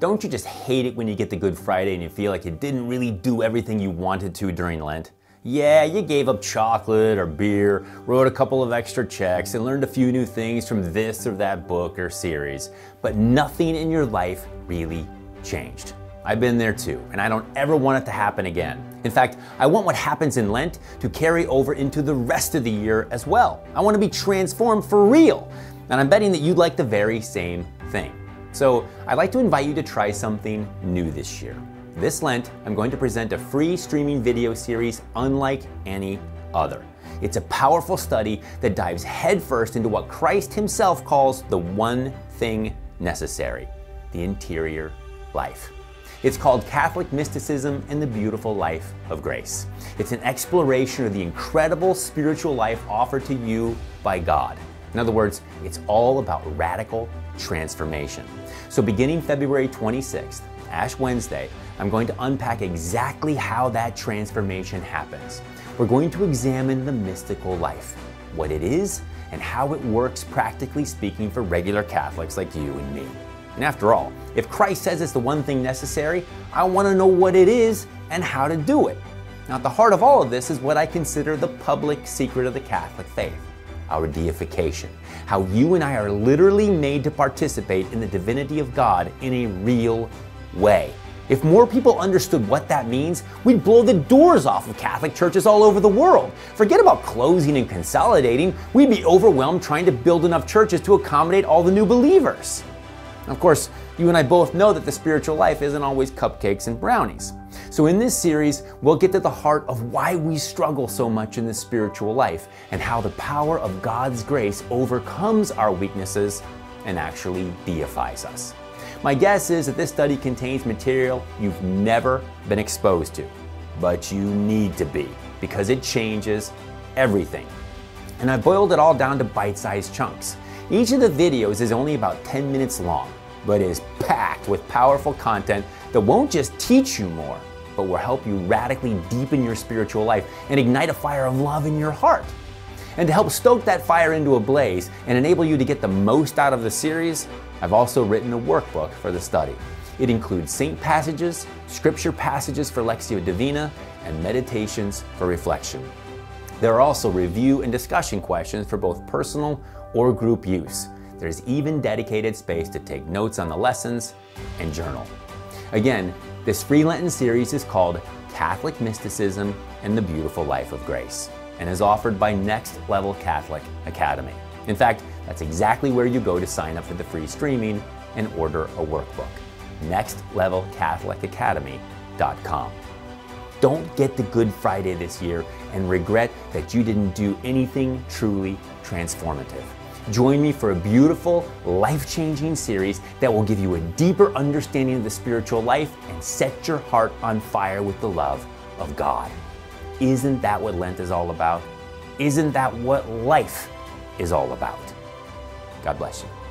Don't you just hate it when you get to Good Friday and you feel like you didn't really do everything you wanted to during Lent? Yeah, you gave up chocolate or beer, wrote a couple of extra checks, and learned a few new things from this or that book or series, but nothing in your life really changed. I've been there too, and I don't ever want it to happen again. In fact, I want what happens in Lent to carry over into the rest of the year as well. I want to be transformed for real, and I'm betting that you'd like the very same thing. So I'd like to invite you to try something new this year. This Lent, I'm going to present a free streaming video series unlike any other. It's a powerful study that dives headfirst into what Christ himself calls the one thing necessary the interior life. It's called Catholic Mysticism and the Beautiful Life of Grace. It's an exploration of the incredible spiritual life offered to you by God. In other words, it's all about radical transformation. So, beginning February 26th, Ash Wednesday, I'm going to unpack exactly how that transformation happens. We're going to examine the mystical life, what it is, and how it works, practically speaking, for regular Catholics like you and me. And after all, if Christ says it's the one thing necessary, I want to know what it is and how to do it. Now, at the heart of all of this is what I consider the public secret of the Catholic faith our deification. How you and I are literally made to participate in the divinity of God in a real way. If more people understood what that means, we'd blow the doors off of Catholic churches all over the world. Forget about closing and consolidating, we'd be overwhelmed trying to build enough churches to accommodate all the new believers. Of course, you and I both know that the spiritual life isn't always cupcakes and brownies. So, in this series, we'll get to the heart of why we struggle so much in the spiritual life and how the power of God's grace overcomes our weaknesses and actually deifies us. My guess is that this study contains material you've never been exposed to, but you need to be because it changes everything. And I've boiled it all down to bite sized chunks. Each of the videos is only about 10 minutes long, but is packed with powerful content that won't just teach you more, but will help you radically deepen your spiritual life and ignite a fire of love in your heart. And to help stoke that fire into a blaze and enable you to get the most out of the series, I've also written a workbook for the study. It includes saint passages, scripture passages for Lectio Divina, and meditations for reflection. There are also review and discussion questions for both personal or group use. There's even dedicated space to take notes on the lessons and journal. Again, this free Lenten series is called Catholic Mysticism and the Beautiful Life of Grace and is offered by Next Level Catholic Academy. In fact, that's exactly where you go to sign up for the free streaming and order a workbook. NextLevelCatholicAcademy.com. Don't get the Good Friday this year and regret that you didn't do anything truly transformative. Join me for a beautiful, life changing series that will give you a deeper understanding of the spiritual life and set your heart on fire with the love of God. Isn't that what Lent is all about? Isn't that what life is all about? God bless you.